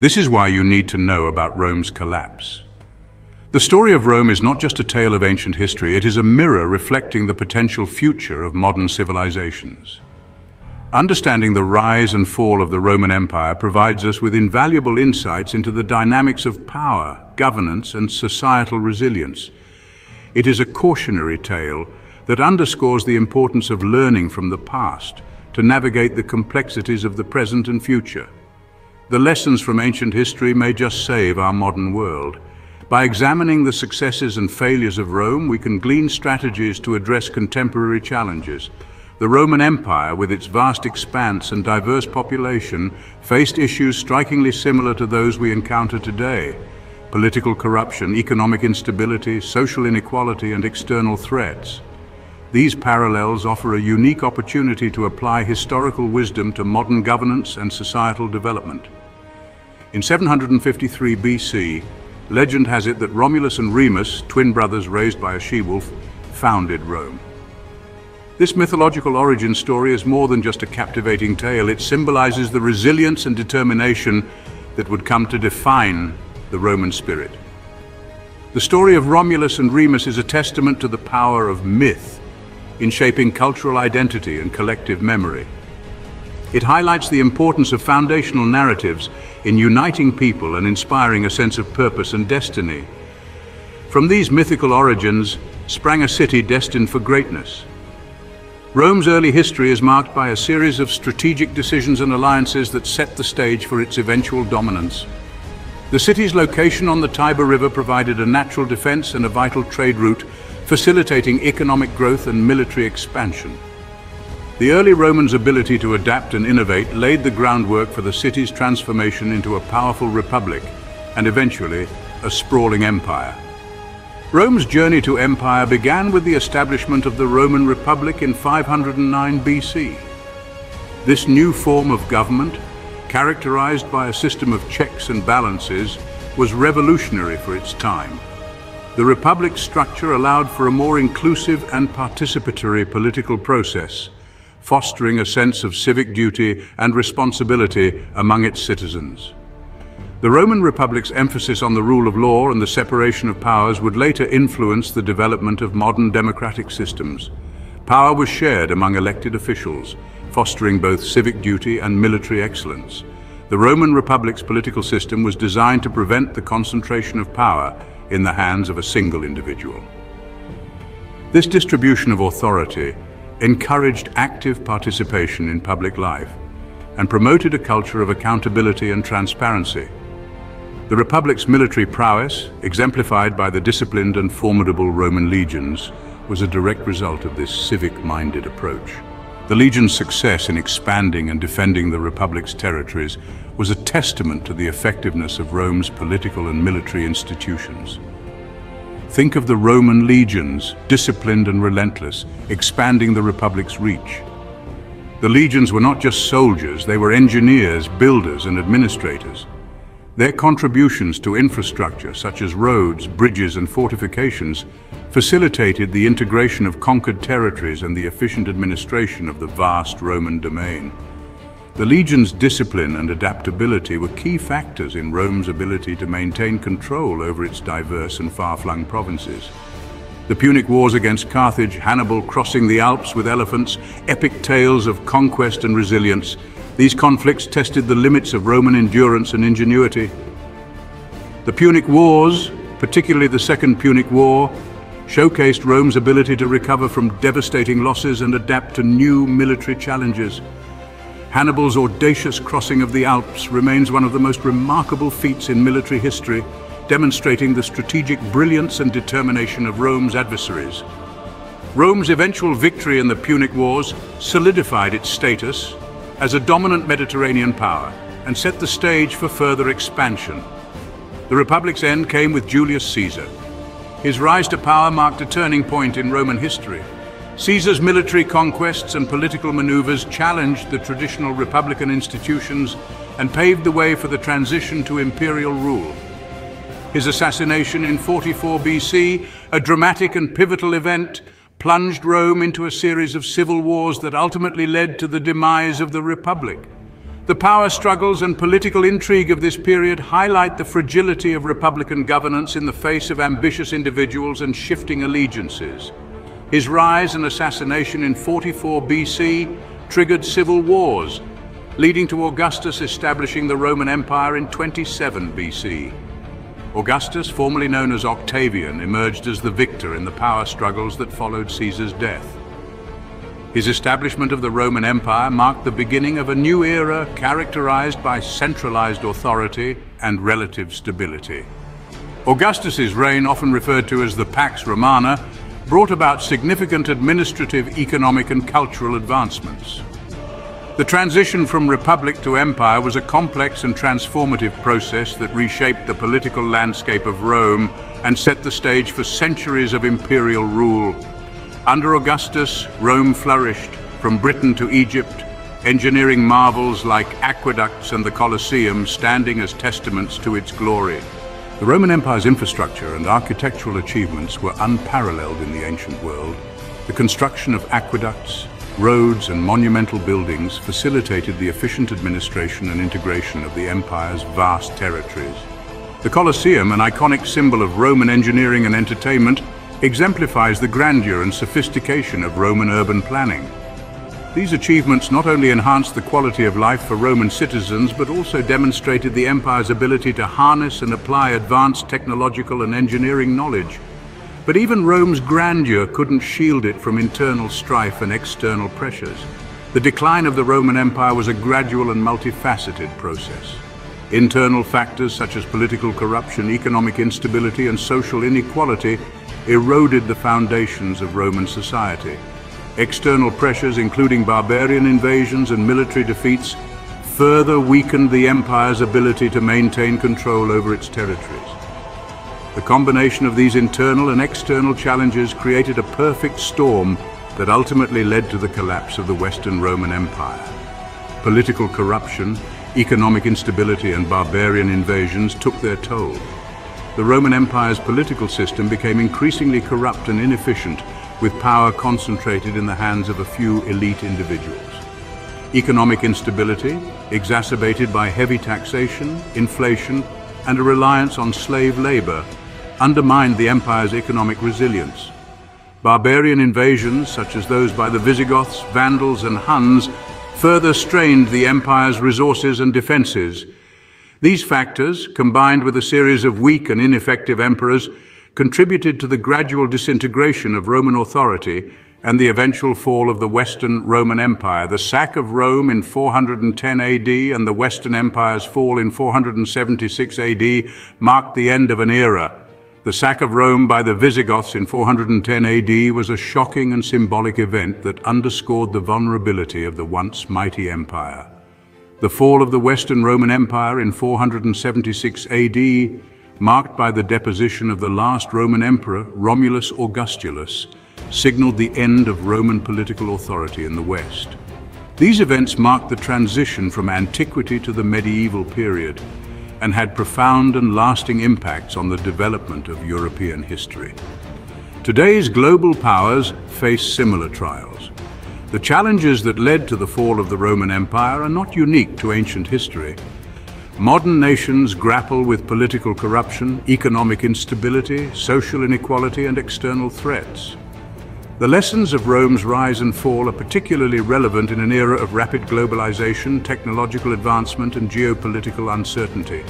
This is why you need to know about Rome's collapse. The story of Rome is not just a tale of ancient history, it is a mirror reflecting the potential future of modern civilizations. Understanding the rise and fall of the Roman Empire provides us with invaluable insights into the dynamics of power, governance and societal resilience. It is a cautionary tale that underscores the importance of learning from the past to navigate the complexities of the present and future. The lessons from ancient history may just save our modern world. By examining the successes and failures of Rome, we can glean strategies to address contemporary challenges. The Roman Empire, with its vast expanse and diverse population, faced issues strikingly similar to those we encounter today. Political corruption, economic instability, social inequality and external threats. These parallels offer a unique opportunity to apply historical wisdom to modern governance and societal development. In 753 BC, legend has it that Romulus and Remus, twin brothers raised by a she-wolf, founded Rome. This mythological origin story is more than just a captivating tale. It symbolizes the resilience and determination that would come to define the Roman spirit. The story of Romulus and Remus is a testament to the power of myth in shaping cultural identity and collective memory. It highlights the importance of foundational narratives in uniting people and inspiring a sense of purpose and destiny. From these mythical origins sprang a city destined for greatness. Rome's early history is marked by a series of strategic decisions and alliances that set the stage for its eventual dominance. The city's location on the Tiber River provided a natural defense and a vital trade route facilitating economic growth and military expansion. The early Romans' ability to adapt and innovate laid the groundwork for the city's transformation into a powerful republic and eventually a sprawling empire. Rome's journey to empire began with the establishment of the Roman Republic in 509 BC. This new form of government, characterized by a system of checks and balances, was revolutionary for its time. The Republic's structure allowed for a more inclusive and participatory political process, fostering a sense of civic duty and responsibility among its citizens. The Roman Republic's emphasis on the rule of law and the separation of powers would later influence the development of modern democratic systems. Power was shared among elected officials, fostering both civic duty and military excellence. The Roman Republic's political system was designed to prevent the concentration of power in the hands of a single individual. This distribution of authority encouraged active participation in public life and promoted a culture of accountability and transparency. The Republic's military prowess, exemplified by the disciplined and formidable Roman legions, was a direct result of this civic-minded approach. The legion's success in expanding and defending the Republic's territories was a testament to the effectiveness of Rome's political and military institutions. Think of the Roman legions, disciplined and relentless, expanding the Republic's reach. The legions were not just soldiers, they were engineers, builders and administrators. Their contributions to infrastructure, such as roads, bridges and fortifications, facilitated the integration of conquered territories and the efficient administration of the vast Roman domain. The legion's discipline and adaptability were key factors in Rome's ability to maintain control over its diverse and far-flung provinces. The Punic Wars against Carthage, Hannibal crossing the Alps with elephants, epic tales of conquest and resilience, these conflicts tested the limits of Roman endurance and ingenuity. The Punic Wars, particularly the Second Punic War, showcased Rome's ability to recover from devastating losses and adapt to new military challenges. Hannibal's audacious crossing of the Alps remains one of the most remarkable feats in military history, demonstrating the strategic brilliance and determination of Rome's adversaries. Rome's eventual victory in the Punic Wars solidified its status as a dominant Mediterranean power and set the stage for further expansion. The Republic's end came with Julius Caesar. His rise to power marked a turning point in Roman history, Caesar's military conquests and political maneuvers challenged the traditional republican institutions and paved the way for the transition to imperial rule. His assassination in 44 BC, a dramatic and pivotal event, plunged Rome into a series of civil wars that ultimately led to the demise of the Republic. The power struggles and political intrigue of this period highlight the fragility of republican governance in the face of ambitious individuals and shifting allegiances. His rise and assassination in 44 BC triggered civil wars, leading to Augustus establishing the Roman Empire in 27 BC. Augustus, formerly known as Octavian, emerged as the victor in the power struggles that followed Caesar's death. His establishment of the Roman Empire marked the beginning of a new era characterized by centralized authority and relative stability. Augustus's reign, often referred to as the Pax Romana, brought about significant administrative, economic and cultural advancements. The transition from republic to empire was a complex and transformative process that reshaped the political landscape of Rome and set the stage for centuries of imperial rule under Augustus, Rome flourished from Britain to Egypt, engineering marvels like aqueducts and the Colosseum standing as testaments to its glory. The Roman Empire's infrastructure and architectural achievements were unparalleled in the ancient world. The construction of aqueducts, roads and monumental buildings facilitated the efficient administration and integration of the empire's vast territories. The Colosseum, an iconic symbol of Roman engineering and entertainment, exemplifies the grandeur and sophistication of Roman urban planning. These achievements not only enhanced the quality of life for Roman citizens, but also demonstrated the empire's ability to harness and apply advanced technological and engineering knowledge. But even Rome's grandeur couldn't shield it from internal strife and external pressures. The decline of the Roman Empire was a gradual and multifaceted process. Internal factors such as political corruption, economic instability and social inequality eroded the foundations of Roman society. External pressures, including barbarian invasions and military defeats, further weakened the empire's ability to maintain control over its territories. The combination of these internal and external challenges created a perfect storm that ultimately led to the collapse of the Western Roman Empire. Political corruption, economic instability and barbarian invasions took their toll the Roman Empire's political system became increasingly corrupt and inefficient, with power concentrated in the hands of a few elite individuals. Economic instability, exacerbated by heavy taxation, inflation, and a reliance on slave labor, undermined the empire's economic resilience. Barbarian invasions, such as those by the Visigoths, Vandals, and Huns, further strained the empire's resources and defenses, these factors, combined with a series of weak and ineffective emperors, contributed to the gradual disintegration of Roman authority and the eventual fall of the Western Roman Empire. The sack of Rome in 410 AD and the Western Empire's fall in 476 AD marked the end of an era. The sack of Rome by the Visigoths in 410 AD was a shocking and symbolic event that underscored the vulnerability of the once mighty empire. The fall of the Western Roman Empire in 476 AD, marked by the deposition of the last Roman emperor, Romulus Augustulus, signaled the end of Roman political authority in the West. These events marked the transition from antiquity to the medieval period and had profound and lasting impacts on the development of European history. Today's global powers face similar trials. The challenges that led to the fall of the Roman Empire are not unique to ancient history. Modern nations grapple with political corruption, economic instability, social inequality and external threats. The lessons of Rome's rise and fall are particularly relevant in an era of rapid globalization, technological advancement and geopolitical uncertainty.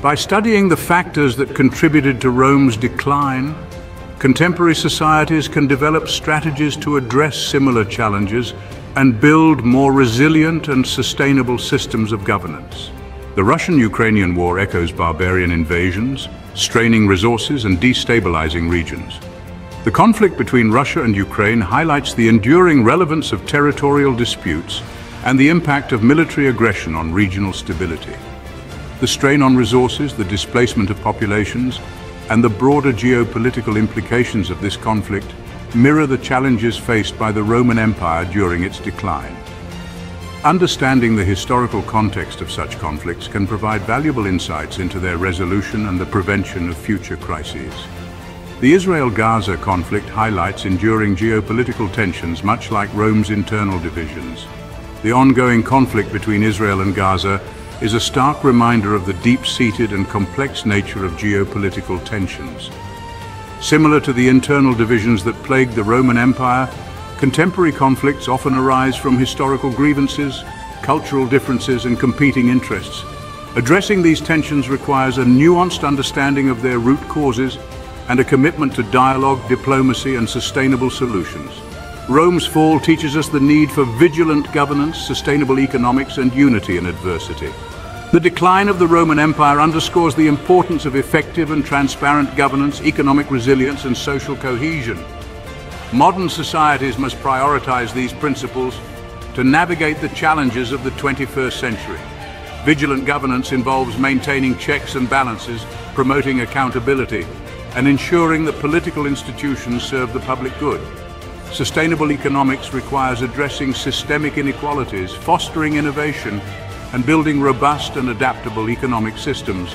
By studying the factors that contributed to Rome's decline, Contemporary societies can develop strategies to address similar challenges and build more resilient and sustainable systems of governance. The Russian-Ukrainian war echoes barbarian invasions, straining resources and destabilizing regions. The conflict between Russia and Ukraine highlights the enduring relevance of territorial disputes and the impact of military aggression on regional stability. The strain on resources, the displacement of populations, and the broader geopolitical implications of this conflict mirror the challenges faced by the Roman Empire during its decline. Understanding the historical context of such conflicts can provide valuable insights into their resolution and the prevention of future crises. The Israel-Gaza conflict highlights enduring geopolitical tensions much like Rome's internal divisions. The ongoing conflict between Israel and Gaza is a stark reminder of the deep-seated and complex nature of geopolitical tensions. Similar to the internal divisions that plagued the Roman Empire, contemporary conflicts often arise from historical grievances, cultural differences and competing interests. Addressing these tensions requires a nuanced understanding of their root causes and a commitment to dialogue, diplomacy and sustainable solutions. Rome's fall teaches us the need for vigilant governance, sustainable economics and unity in adversity. The decline of the Roman Empire underscores the importance of effective and transparent governance, economic resilience and social cohesion. Modern societies must prioritize these principles to navigate the challenges of the 21st century. Vigilant governance involves maintaining checks and balances, promoting accountability, and ensuring that political institutions serve the public good. Sustainable economics requires addressing systemic inequalities, fostering innovation, and building robust and adaptable economic systems.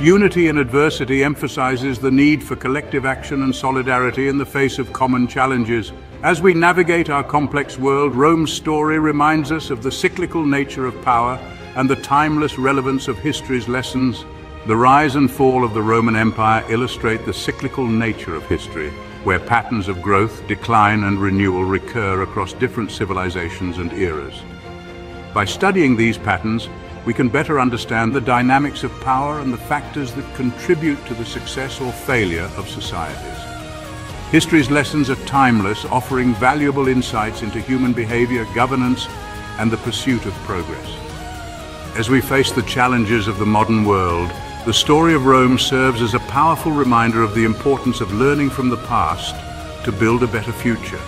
Unity in adversity emphasizes the need for collective action and solidarity in the face of common challenges. As we navigate our complex world, Rome's story reminds us of the cyclical nature of power and the timeless relevance of history's lessons. The rise and fall of the Roman Empire illustrate the cyclical nature of history, where patterns of growth, decline and renewal recur across different civilizations and eras. By studying these patterns, we can better understand the dynamics of power and the factors that contribute to the success or failure of societies. History's lessons are timeless, offering valuable insights into human behavior, governance, and the pursuit of progress. As we face the challenges of the modern world, the story of Rome serves as a powerful reminder of the importance of learning from the past to build a better future.